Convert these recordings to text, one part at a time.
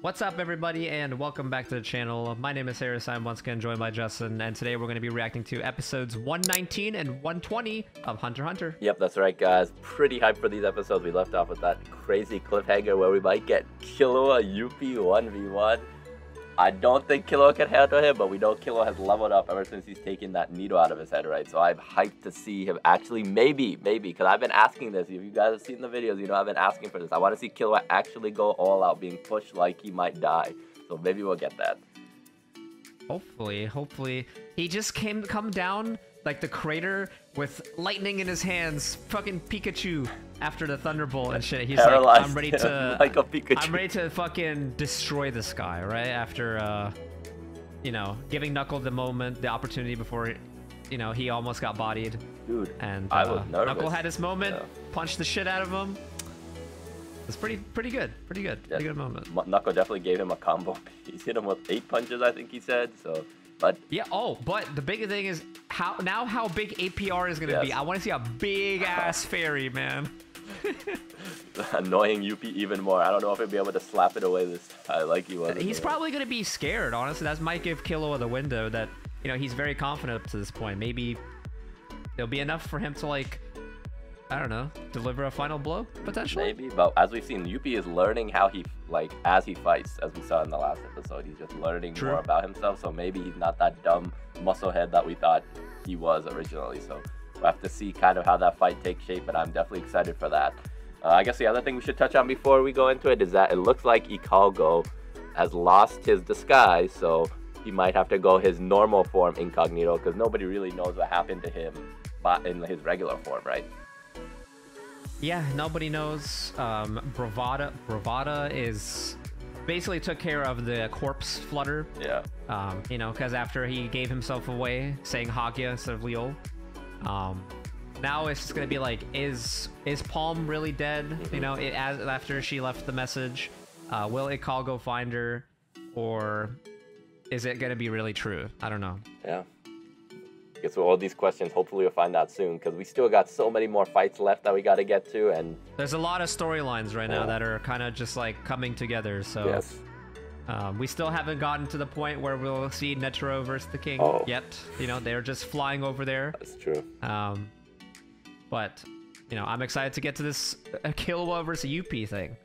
What's up, everybody, and welcome back to the channel. My name is Harris. I'm once again joined by Justin, and today we're going to be reacting to episodes 119 and 120 of Hunter Hunter. Yep, that's right, guys. Pretty hyped for these episodes. We left off with that crazy cliffhanger where we might get Killua Youpi 1v1. I don't think Killua can handle him, but we know Killua has leveled up ever since he's taken that needle out of his head, right? So I'm hyped to see him actually, maybe, maybe, because I've been asking this. If you guys have seen the videos, you know I've been asking for this. I want to see Killua actually go all out, being pushed like he might die. So maybe we'll get that. Hopefully, hopefully. He just came come down like the crater with lightning in his hands, fucking Pikachu after the thunderbolt and shit. He's Paralyzed like, I'm ready to, like a Pikachu. I'm ready to fucking destroy this guy, right? After, uh, you know, giving Knuckle the moment, the opportunity before, you know, he almost got bodied. Dude, And I uh, was nervous. Knuckle had his moment, Yeah. punched the shit out of him. It's pretty, pretty good, pretty good, pretty Yeah. good moment. Knuckle definitely gave him a combo. He's hit him with eight punches, I think he said. So, but Yeah. Oh, but the big thing is how now how big APR is gonna be. I want to see a big ass fairy, man. annoying Youpi even more. I don't know if he'll be able to slap it away this time like he was. He's probably gonna be scared. Honestly, that might give Killua the window that you know he's very confident up to this point. Maybe it'll be enough for him to like, I don't know, deliver a final blow potentially. Maybe, but as we've seen, Youpi is learning how he like as he fights, as we saw in the last episode. He's just learning True. more about himself. So maybe he's not that dumb musclehead that we thought he was originally. So we'll have to see kind of how that fight takes shape, but I'm definitely excited for that. Uh, I guess the other thing we should touch on before we go into it is that it looks like Ikalgo has lost his disguise, so he might have to go his normal form incognito because nobody really knows what happened to him in his regular form, right? Yeah, nobody knows. Um, Brovada, Brovada is basically took care of the corpse flutter. Yeah. Um, you know, because after he gave himself away, saying Hagya instead of Leol, um, now it's just gonna be like, is is Palm really dead? You know, it, as after she left the message, uh, will Ikalgo find her, or is it gonna be really true? I don't know. Yeah. Guess with all these questions, hopefully we'll find out soon because we still got so many more fights left that we got to get to. And There's a lot of storylines right now Yeah. that are kind of just like coming together. So yes, um, we still haven't gotten to the point where we'll see Netero versus the King Oh. yet. You know, they're just flying over there. that's true. Um, but you know, I'm excited to get to this Killua versus Youpi thing.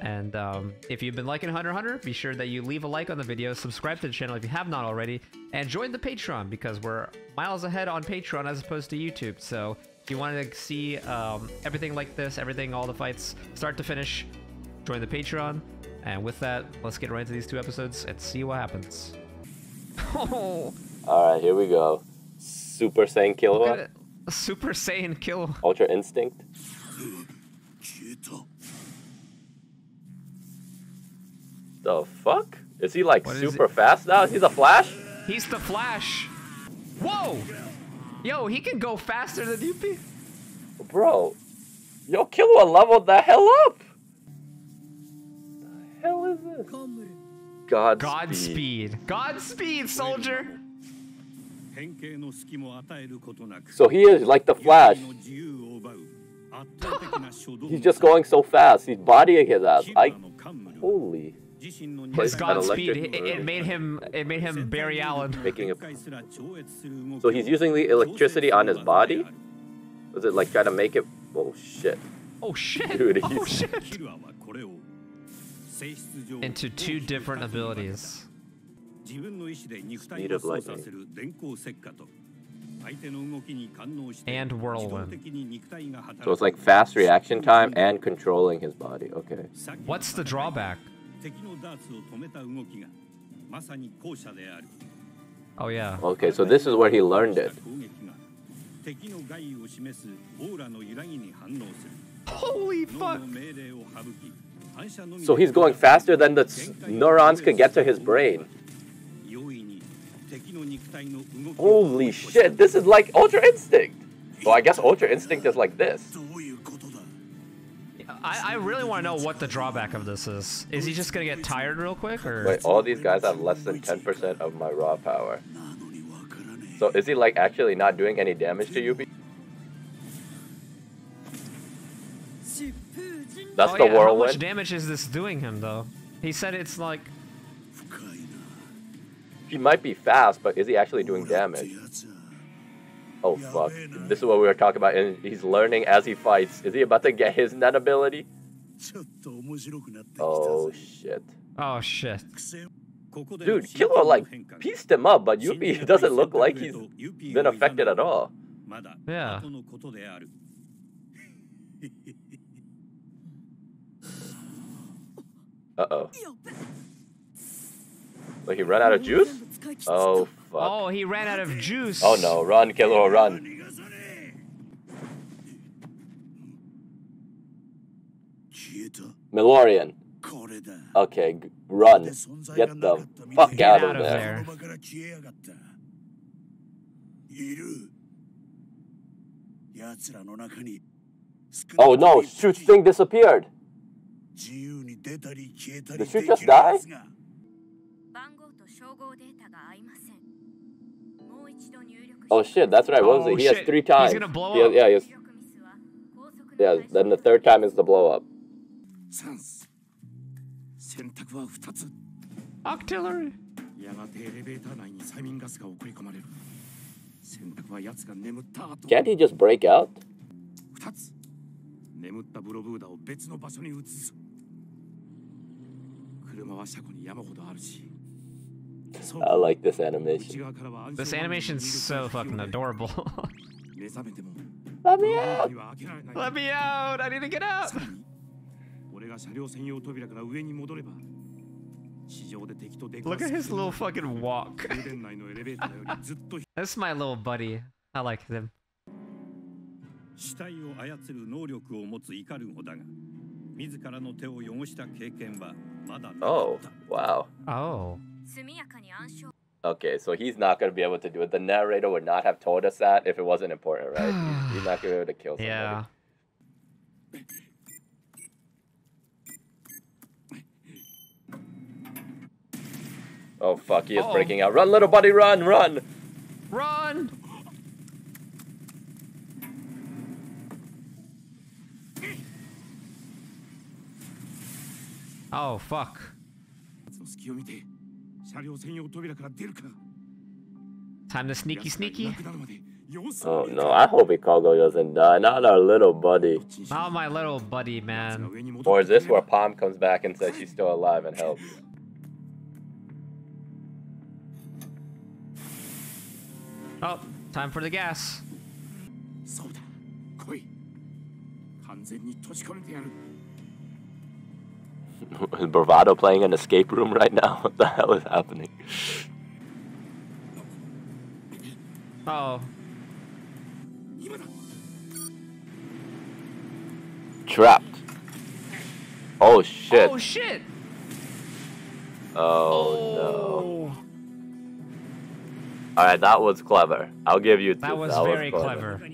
And um, if you've been liking Hunter Hunter, be sure that you leave a like on the video, subscribe to the channel if you have not already, and join the Patreon because we're miles ahead on Patreon as opposed to YouTube. So if you want to see um, everything like this, everything, all the fights, start to finish, join the Patreon. And with that, let's get right into these two episodes and see what happens. Oh, All right, here we go. Super Saiyan Killua. Super Saiyan kill. Ultra Instinct. The fuck? Is he like What super fast now? He's a Flash? He's the Flash. Whoa! Yo, he can go faster than Youpi. Bro, yo, Killua leveled the hell up. Is this? Godspeed. Godspeed. Godspeed, soldier. So he is like the Flash. He's just going so fast. He's bodying his ass. I holy His Godspeed. It, it made him. It made him Barry Allen. making a. So he's using the electricity on his body. Was it like trying to make it? Oh shit! Oh shit! Dude, oh shit! Into two different abilities. Speed of lightning. And whirlwind. So it's like fast reaction time and controlling his body. Okay. What's the drawback? Oh yeah. Okay, so this is where he learned it. Holy fuck! So he's going faster than the neurons could get to his brain. Holy shit! This is like Ultra Instinct. So I guess Ultra Instinct is like this. I, I really want to know what the drawback of this is. Is he just gonna get tired real quick, or? Wait, all these guys have less than 10% of my raw power. So is he like actually not doing any damage to Youpi? That's oh, the yeah. whirlwind. How much damage is this doing him though? He said it's like. He might be fast, but is he actually doing damage? Oh fuck! This is what we were talking about, and he's learning as he fights. Is he about to get his net ability? Oh shit! Oh shit! Dude, Killua like pieced him up, but Youpi doesn't look like he's been affected at all. Yeah. Uh-oh. Wait, he ran out of juice? Oh, fuck. Oh, he ran out of juice. Oh, no. Run, Killua, run. Meleoron. Okay, run. Get the fuck out, out of, of there. there. Oh no, Shoot Thing disappeared! Did り Shoot で just きるや die? つが番号と照合データが合いません。もう一度入力 Oh shit, that's right. What was Oh, it? He has shit. three He's times. gonna blow He has- up. yeah, he has, 入力ミスは高速の yeah. 対象 Then the third time is the blow up. チャンス選択は2つ Octillery. やがてエレベーター内に催眠ガスが送り込まれる選択は奴が眠った後 Can't he just break out? 2つ眠ったブロブーダを別の場所に移す I like this 内 animation. 側からは暗証 This 番号の animation's 入力 so が必要 fucking で adorable. 目覚めても Let me out. には開けられない Let me out! I need to get out! さらに俺が車両専用扉から上に戻れば地上で敵と出くわ Look at す his little fucking walk. 宮殿内のエレベーターよりずっと This is my little buddy. I like him. 死体を操る能力を持つイカルゴだが 自らの手を汚した経験はまだなか Oh, った wow. Oh. 速やかに暗証 Okay, so he's not gonna be able to do it. The narrator would not have told us that if it wasn't important, right? He's, he's not gonna be able to kill somebody. Yeah. Oh fuck, he is Uh-oh. breaking out. Run, little buddy, run, run! Run! Oh, fuck. Time to sneaky sneaky. Oh no, I hope Ikalgo doesn't die. Not our little buddy. Not my little buddy, man. Or is this where Palm comes back and says she's still alive and helps? Oh, time for the gas. Brovada playing an escape room right now? What the hell is happening? Oh. Trapped. Oh shit. Oh shit. Oh, oh. no. Alright, that was clever. I'll give you two. That was that very was clever. clever.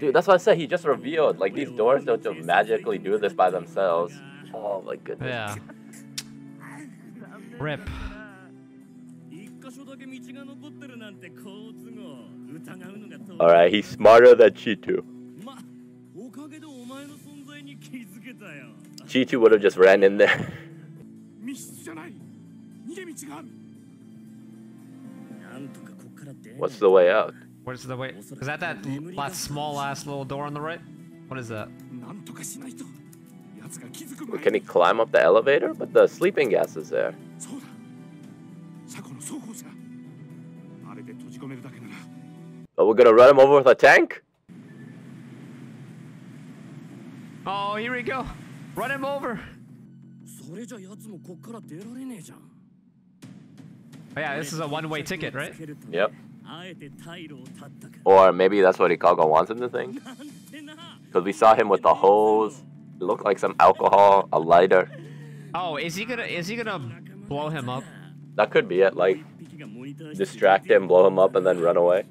Dude, that's why I said he just revealed. Like, these doors don't just magically do this by themselves. Oh my goodness. Yeah. Rip. Alright, he's smarter than Cheetu. まおかげでお前の存在に気づけたよ Cheetu would have just ran in there. What's the way out? Where's the way? Is that that last small-ass little door on the right? What is that? Can he climb up the elevator? But the sleeping gas is there. But we're gonna run him over with a tank? Oh, here we go. Run him over. Oh, yeah, this is a one-way ticket, right? Yep. Or maybe that's what Ikalgo wants him to think. Because we saw him with the hose. Look like some alcohol, a lighter. Oh, is he gonna is he gonna blow him up? That could be it. Like distract him, blow him up, and then run away.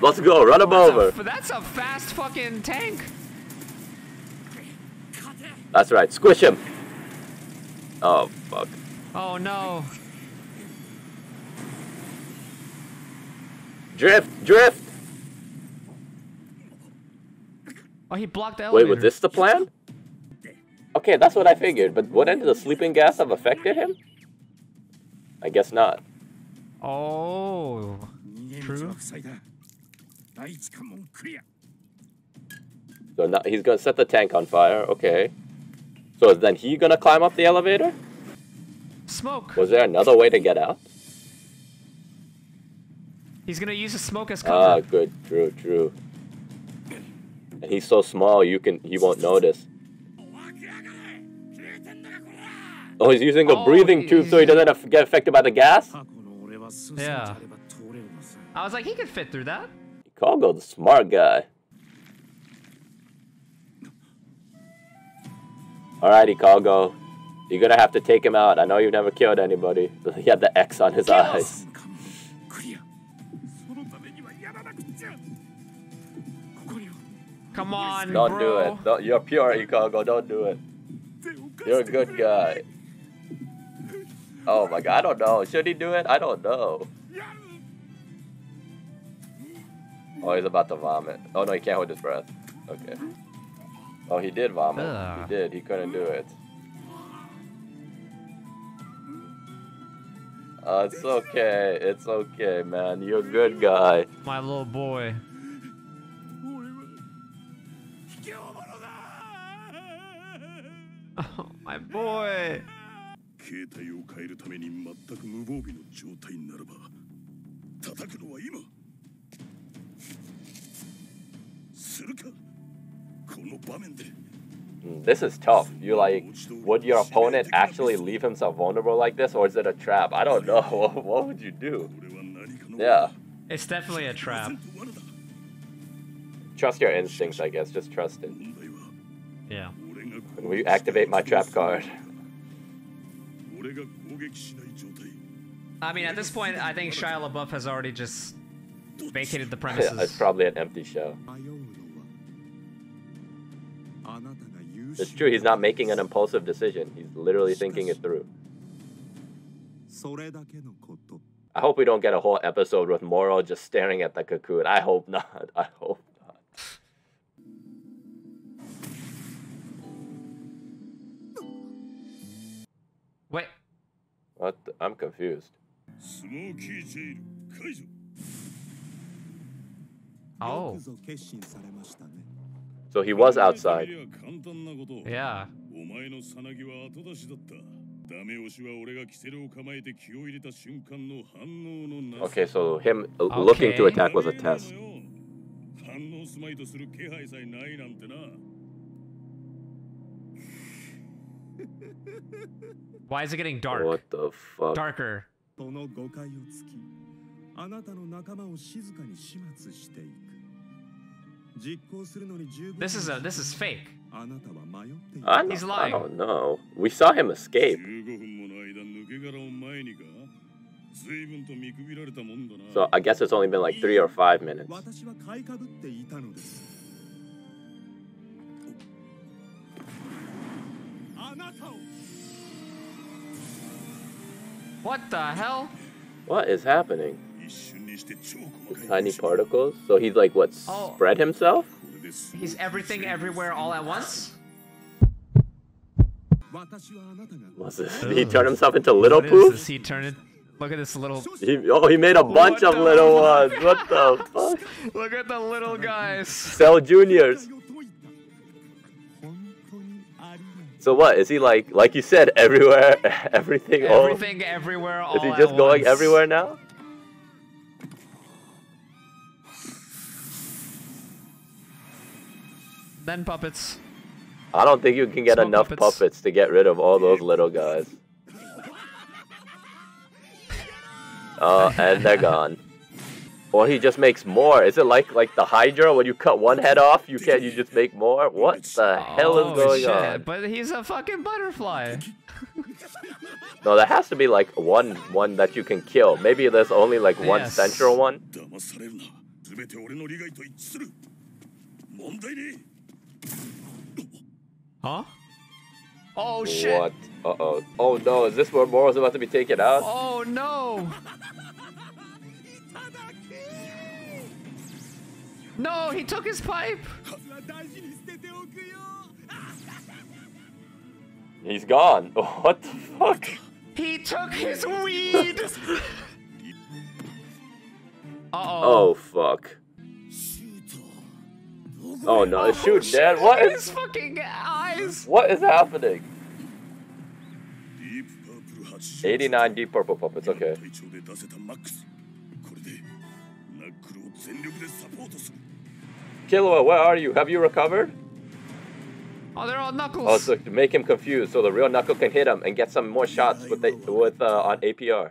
Let's go, run him over. A, that's a fast fucking tank. That's right, squish him. Oh fuck. Oh no. Drift, drift. Oh, he blocked the elevator. Wait, was this the plan? Okay, that's what I figured, but wouldn't the sleeping gas have affected him? I guess not. Oh, true. So now he's gonna set the tank on fire, okay. So then he gonna climb up the elevator? Smoke! Was there another way to get out? He's gonna use the smoke as ah, cover. Ah, good, true, true and he's so small you can he won't notice. Oh, he's using a oh, breathing tube so he doesn't get affected by the gas. Yeah. I was like, he could fit through that. Kogo, the smart guy. Alrighty, Kogo. You're gonna have to take him out. I know you've never killed anybody, but he had the X on his eyes. Come on, Don't bro. do it. Don't, you're pure, Ikalgo. Don't do it. You're a good guy. Oh my god, I don't know. Should he do it? I don't know. Oh, he's about to vomit. Oh no, he can't hold his breath. Okay. Oh, he did vomit. Ugh. He did. He couldn't do it. Uh, it's okay. It's okay, man. You're a good guy. My little boy. Oh, my boy. 形態を変えるために全く無防備の状態ならば叩くのは今するかこの場面で Mm, This is tough. You like, would your opponent actually leave himself vulnerable like this, or is it a trap? I don't know. what would you do? これは何かの Yeah. It's definitely a trap. 100%罠だ Trust your instincts, I guess. Just trust it. 問題は Yeah. Can will you activate my trap card? I mean, at this point, I think Shaiapouf has already just vacated the premises. Yeah, it's probably an empty show. It's true, he's not making an impulsive decision. He's literally thinking it through. I hope we don't get a whole episode with Morel just staring at the cocoon. I hope not. I hope. What? the- I'm confused. スモーキージェイル解除 Oh. よくぞ決心されましたね So he was outside. 簡単なこと Yeah. お前のさなぎは後出しだったダメ押しは俺がキセルを構えて気を入れた瞬間の反応のなさ Okay, so him uh, looking to Okay. attack was a test. 反応すまいとする気配さえないなんてな Why is it getting dark? What the fuck? Darker. その誤解をつきあなたの仲間を静かに始末していく実行するのに十分 This is a this is fake. あなたは迷ってい I, る He's don't- I lying. don't know. We saw him escape. 15分もの間抜け殻を前にか随分と見くびられたもんだな So I guess it's only been like three or five minutes. 私は買いかぶっていたのです What the hell? What is happening? Tiny particles? So he's like, what, oh. spread himself? He's everything everywhere all at once? What's this? Did he oh. turned himself into little poop? He turned it. Look at this little. He, oh, he made a bunch what of little ones. What the fuck? Look at the little guys. Cell juniors. So what? Is he like, like you said, everywhere, everything? all- Everything everywhere all Is he at just going once. everywhere now? Then puppets. I don't think you can get Small enough puppets. puppets. to get rid of all those little guys. Oh, and they're gone. Or he just makes more. Is it like like the Hydra when you cut one head off, you can't you just make more? What the oh, hell is oh, going shit. on? But he's a fucking butterfly. no, that has to be like one one that you can kill. Maybe there's only like one yes. central one. Huh? Oh shit! What? Uh oh. Oh no, is this where Morel's about to be taken out? Oh no! No, he took his pipe. He's gone. What the fuck? He took his weed. uh oh. Oh fuck. Oh no! Oh, shoot, shit. Dad! What is his fucking eyes? What is happening? 89 Deep Purple Puppets, okay. Killua, where are you? Have you recovered? Oh, they're all knuckles. Oh, so to make him confused, so the real knuckle can hit him and get some more shots with the, with uh, on APR.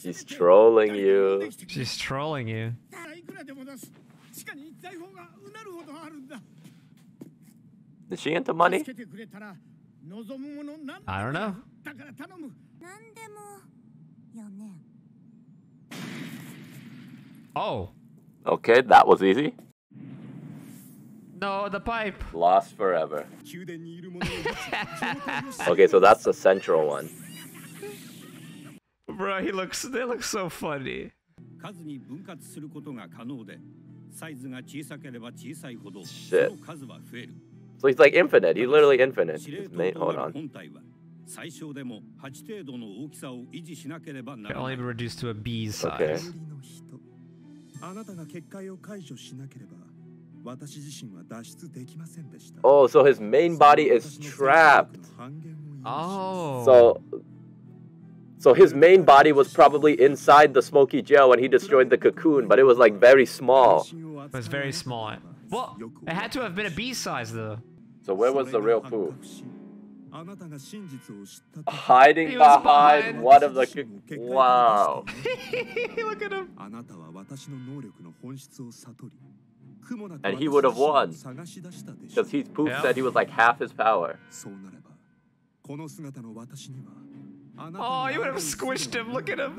She's trolling you. She's trolling you. Is she into money? I don't know. Oh. Okay, that was easy. No, the pipe. Lost forever. 宮殿にいる者の状態を知 Okay, so that's the central one. Bro, he looks they look so funny. 数に分割することが可能でサイズが小さければ小さいほどそ Shit. の数は増える So he's like infinite. He's literally infinite. 司令 His 塔 main, と hold なる on. 最小でも8程度の大きさを維持しなければならない。I'll even reduce to a B size. あなたが結界を解除しなければ私自身は脱出できませんでした。Oh, so his main body is trapped. Oh. So So his main body was probably inside the Smoky Jail when he destroyed the cocoon, but it was like very small. It was very small. Well, it had to have been a bee size though. So where was the real poo? hiding behind one of the wow. Look at him. And he would have won because he's poof yep. said he was like half his power. Oh, you would have squished him. Look at him.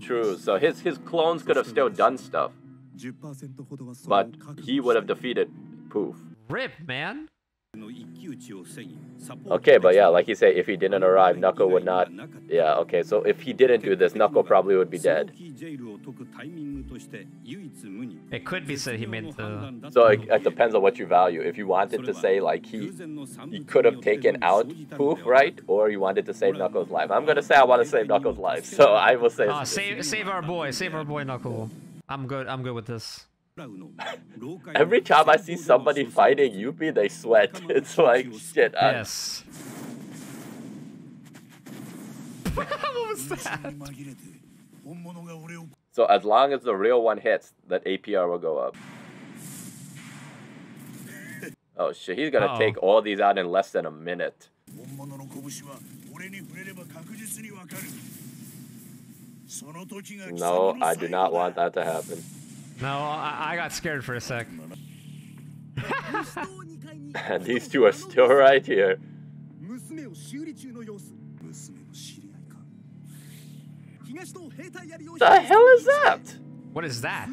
True. So his his clones could have still done stuff, but he would have defeated poof. Rip, man. Okay, but yeah, like you say, if he didn't arrive, Knuckle would not. Yeah, okay, so if he didn't do this, Knuckle probably would be dead. It could be said he meant the. So it, it depends on what you value. If you wanted to say, like, he, he could have taken out Poof, right? Or you wanted to save Knuckles' life. I'm gonna say I want to save Knuckles' life, so I will say. Uh, save, save our boy, save our boy, Knuckle. I'm good, I'm good with this. Every time I see somebody fighting Youpi, they sweat. It's like, shit. I... Yes. what was that? So as long as the real one hits, that APR will go up. Oh shit, he's gonna uh -oh. take all these out in less than a minute. No, I do not want that to happen. No, I, I got scared for a sec. These two are still right here. The hell is that? What is that?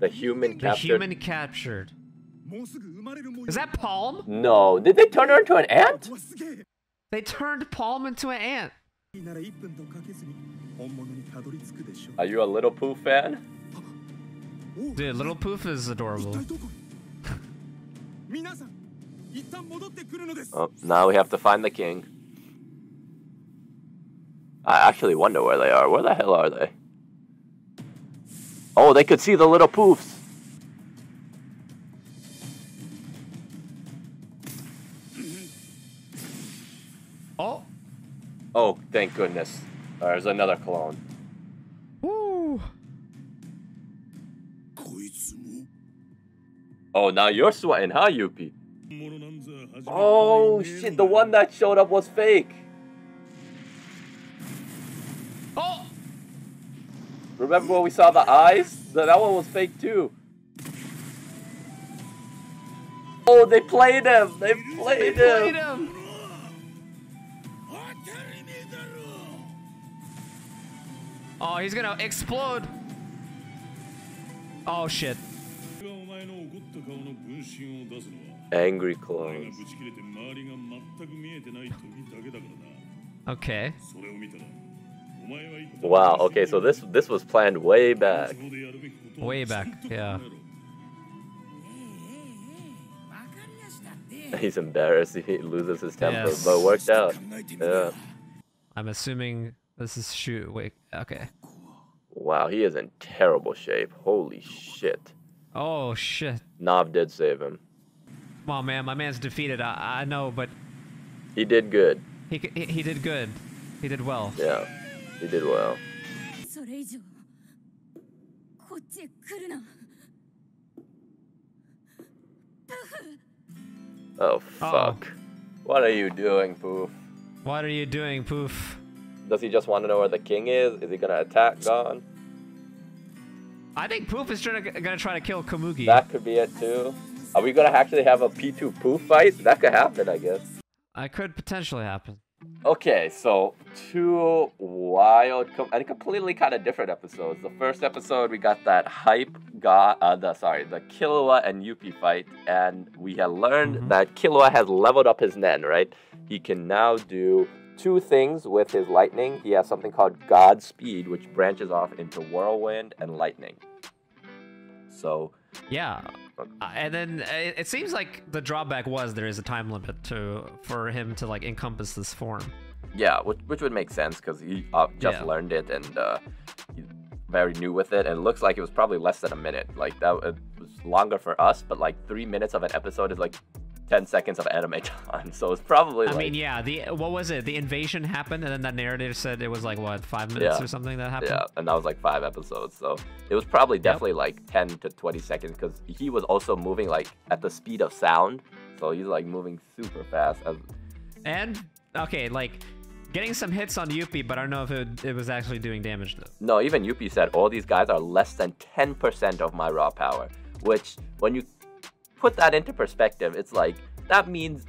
The human captured. The human captured. Is that Palm? No. Did they turn her into an ant? They turned Palm into an ant. Are you a Little Pooh fan? Dude, little poof is adorable. oh, now we have to find the king. I actually wonder where they are. Where the hell are they? Oh, they could see the little poofs. Oh. Oh, thank goodness. There's another clone. Oh, now you're sweating, huh, Youpi? Oh, shit, the one that showed up was fake. Oh! Remember when we saw the eyes? That one was fake, too. Oh, they played him! They! Played him. Oh, he's gonna explode! Oh, shit. 俺がお前の怒った顔の分身を出すのは Angry 俺 clones. がぶち切れて周りが全く見えてない時だけだからな Okay. それを見たら Wow. Okay, so this this was planned way back. Way back, yeah. He's embarrassed. He loses his temper, Yes. but it worked out. Yeah. I'm assuming this is shoot. Wait, okay. Wow, he is in terrible shape. Holy shit. Oh shit. Knov did save him. Come on, man. My man's defeated. I, I know, but he did good. He, he he did good. He did well. Yeah, he did well. Oh fuck! Oh. What are you doing, Poof? What are you doing, Poof? Does he just want to know where the king is? Is he gonna attack Gon? I think Poof is trying to, gonna try to kill Komugi. That could be it too. Are we gonna actually have a Pitou Poof fight? That could happen, I guess. I could potentially happen. Okay, so two wild com- and completely kind of different episodes. The first episode we got that hype got uh, the sorry the Killua and Youpi fight, and we had learned Mhm. that Killua has leveled up his Nen. Right, he can now do two things with his lightning. He has something called God Speed, which branches off into Whirlwind and Lightning. So Yeah. Uh, and then uh, it, it seems like the drawback was there is a time limit to for him to like encompass this form. Yeah, which, which would make sense because he uh, just Yeah. learned it and uh, he's very new with it. And it looks like it was probably less than a minute. Like that it was longer for us, but like three minutes of an episode is like ten seconds of anime time. So it's probably I like mean, yeah. The what was it? The invasion happened, and then that narrator said it was like what five minutes Yeah. or something that happened. yeah, and that was like five episodes. So it was probably definitely like ten to twenty seconds because he was also moving like at the speed of sound. So he's like moving super fast. As, And okay, like getting some hits on Youpi, but I don't know if it, it was actually doing damage though. No, even Youpi said all these guys are less than 10% of my raw power. Which, when you put that into perspective, it's like that means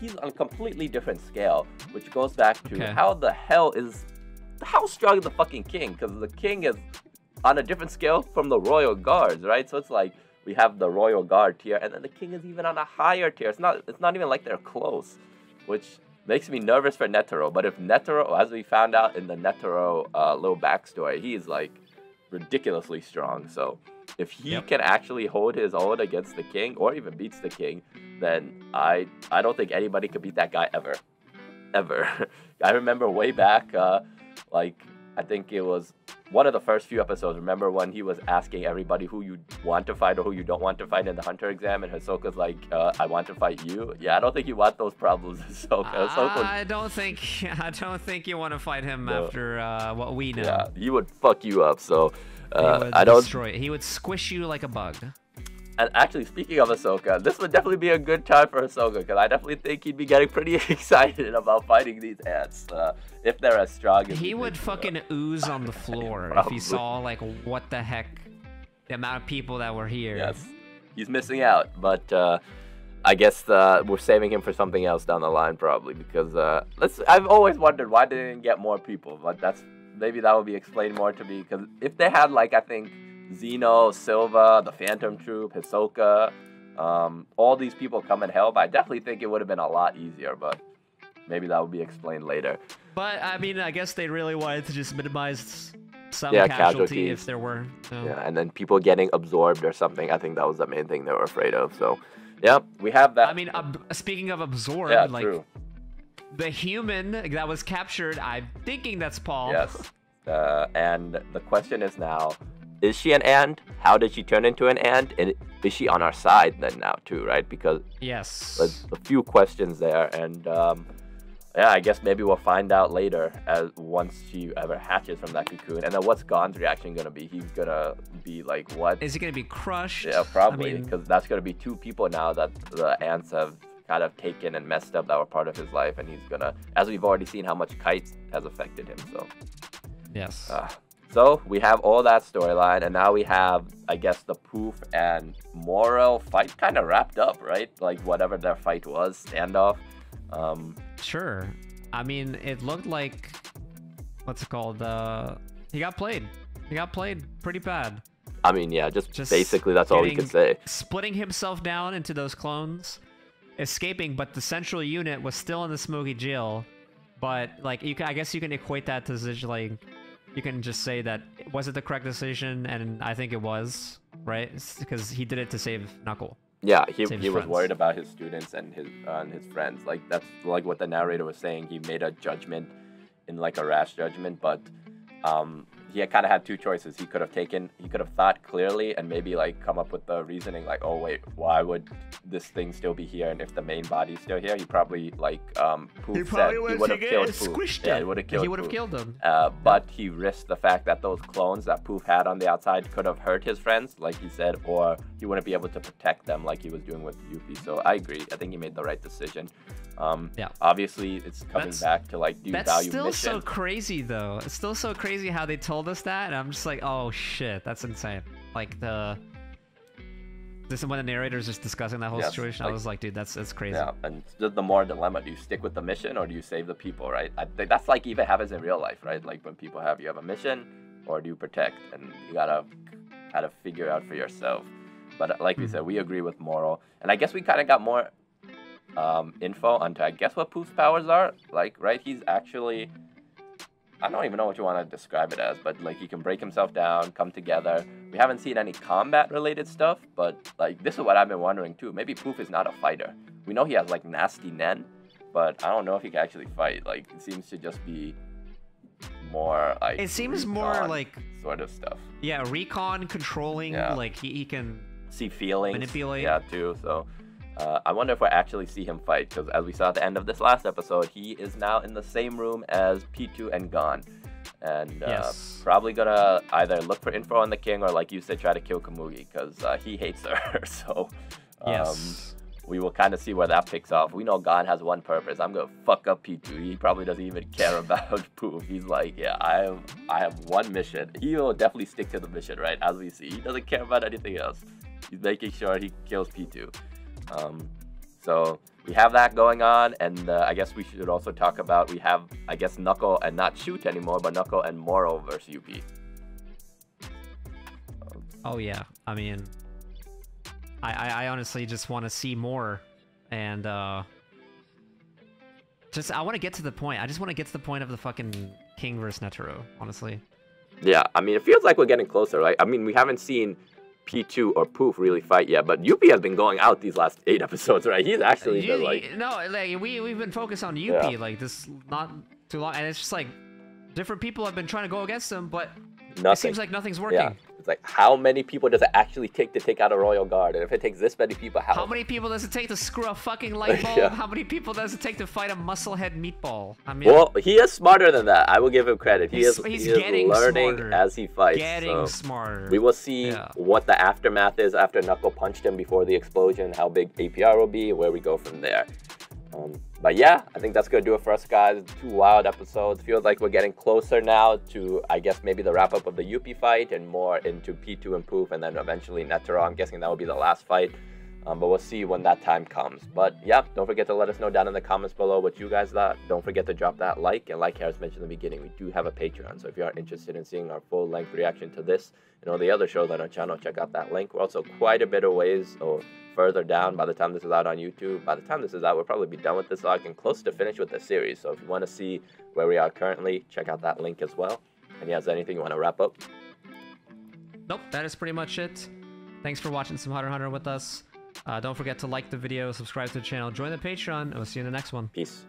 he's on a completely different scale. Which goes back to Okay. how the hell is how strong is the fucking king? Because the king is on a different scale from the royal guards, right? So it's like we have the royal guard tier, and then the king is even on a higher tier. It's not it's not even like they're close, which makes me nervous for Netero. But if Netero, as we found out in the Netero uh, little backstory, he is like ridiculously strong. So if he Yep. can actually hold his own against the king, or even beats the king, then I I don't think anybody could beat that guy ever, ever. I remember way back, uh, like I think it was one of the first few episodes. Remember when he was asking everybody who you want to fight or who you don't want to fight in the hunter exam, and Hisoka's like, uh, "I want to fight you." Yeah, I don't think you want those problems, Hisoka. Hisoka I don't think I don't think you want to fight him No. after uh, what we know. yeah, he would fuck you up. So uh, I don't. destroy. He would squish you like a bug. And actually, speaking of Hisoka, this would definitely be a good time for Hisoka because I definitely think he'd be getting pretty excited about fighting these ants uh, if they're as strong as He would think they are. fucking ooze on the floor if he saw like what the heck, the amount of people that were here. Yes, he's missing out, but uh, I guess uh, we're saving him for something else down the line, probably because uh, let's. I've always wondered why they didn't get more people, but that's maybe that will be explained more to me because if they had like I think Zeno, Silva, the Phantom Troop, Hisoka, um, all these people come and help, I definitely think it would have been a lot easier, but. Maybe that will be explained later. But I mean, I guess they really wanted to just minimize some Yeah, casualty casualties. if there were. So. Yeah, and then people getting absorbed or something. I think that was the main thing they were afraid of. So, yeah, we have that. I mean, speaking of absorbed, yeah, like true. The human that was captured, I'm thinking that's Palm. Yes. Uh, and the question is now, is she an ant? How did she turn into an ant? And is she on our side then now too, right? Because Yes. there's a few questions there, and um, yeah, I guess maybe we'll find out later as once she ever hatches from that cocoon. And then what's Gon's reaction gonna be? He's gonna be like, what? Is he gonna be crushed? Yeah, probably, I mean, because that's gonna be two people now that the ants have kind of taken and messed up that were part of his life, and he's gonna, as we've already seen, how much Kite has affected him. So, yes. uh, so we have all that storyline, and now we have, I guess, the Poof and Morel fight kind of wrapped up, right? Like whatever their fight was, standoff. Um, Sure. I mean, it looked like what's it called? Uh, he got played. He got played pretty bad. I mean, yeah, just, Just basically that's all we can say. Splitting himself down into those clones, escaping, but the central unit was still in the Smoky Jail, but like you can, I guess you can equate that to like you can just say that was it the correct decision, and I think it was right because he did it to save Knuckle. Yeah, he, Save he was friends. worried about his students and his uh, and his friends. Like that's like what the narrator was saying. He made a judgment in like a rash judgment, but um, he kind of had two choices. He could have taken, he could have thought clearly and maybe like come up with the reasoning like, oh wait, why would this thing still be here? And if the main body's still here, he probably like um, Poof said he would have killed Poof. Yeah, he would have killed. He would have killed him. Uh, but he risked the fact that those clones that Poof had on the outside could have hurt his friends, like he said, or he wouldn't be able to protect them like he was doing with Yuffie. So I agree. I think he made the right decision. Um, Yeah. Obviously, it's coming That's- back to like, do you That's value still mission? so crazy though. It's still so crazy how they told us that, and I'm just like, oh shit, that's insane. Like the this is when the narrator's just discussing that whole Yes, situation. I was like, dude, that's that's crazy. Yeah, and just the more dilemma: do you stick with the mission or do you save the people? Right? I think that's like even happens in real life, right? Like when people have you have a mission, or do you protect? And you gotta kind of figure out for yourself. But like we Mhm. said, we agree with Morel, and I guess we kind of got more um, info onto I guess what Poof's powers are. Like, right? He's actually I don't even know what you want to describe it as, but like he can break himself down, come together. We haven't seen any combat related stuff, but like this is what I've been wondering too. Maybe Poof is not a fighter. We know he has like nasty Nen, but I don't know if he can actually fight. Like it seems to just be more like It seems more like sort of stuff. yeah, recon controlling. Yeah. Like he, he can. See feelings. Manipulate. Yeah, too. So uh, I wonder if we'll actually see him fight because as we saw at the end of this last episode, he is now in the same room as Pitou and Gon. And uh, Yes. probably gonna either look for info on the king or, like you said, try to kill Komugi because uh, he hates her. so um, Yes. we will kind of see where that picks off. We know Gon has one purpose. I'm gonna fuck up Pitou. He probably doesn't even care about Poof. He's like, yeah, I have, I have one mission. He will definitely stick to the mission, right? As we see, he doesn't care about anything else. He's making sure he kills Pitou. Um, so we have that going on, and uh, I guess we should also talk about we have, I guess, Knuckle and not Shoot anymore, but Knuckle and Morel versus Youpi. Oh yeah. I mean, I I, I honestly just want to see more, and uh, just I want to get to the point. I just want to get to the point of the fucking King versus Netero. Honestly. Yeah, I mean, it feels like we're getting closer, right? I mean, we haven't seen Pitou or Poof really fight yet, but Youpi has been going out these last eight episodes, right? He's actually You- been like, no, like we we've been focused on Yeah. Like this not too long, and it's just like different people have been trying to go against him, but nothing. it seems like nothing's working. yeah, it's like how many people does it actually take to take out a royal guard? And if it takes this many people, how? How many people does it take to screw a fucking light bulb? Yeah. How many people does it take to fight a musclehead meatball? I mean, Well, he is smarter than that. I will give him credit. He He's- is he's he is getting learning smarter. as he fights. getting so smarter. we will see Yeah. what the aftermath is after Knuckle punched him before the explosion, how big APR will be, where we go from there. Um, but yeah, I think that's gonna do it for us, guys. Two wild episodes. Feels like we're getting closer now to, I guess, maybe the wrap up of the Youpi fight and more into Pitou and Poof, and then eventually Netero. I'm guessing that will be the last fight. Um, but we'll see when that time comes. But yeah, don't forget to let us know down in the comments below what you guys thought. Don't forget to drop that like. And like Harris mentioned in the beginning, we do have a Patreon. So if you are interested in seeing our full length reaction to this and all the other shows on our channel, check out that link. We're also quite a bit of ways or further down by the time this is out on YouTube. By the time this is out, we'll probably be done with this arc and close to finish with the series. So if you want to see where we are currently, check out that link as well. And yeah, is there anything you want to wrap up? Nope, that is pretty much it. Thanks for watching some Hunter Hunter with us. Uh, don't forget to like the video, subscribe to the channel, join the Patreon, and we'll see you in the next one. Peace.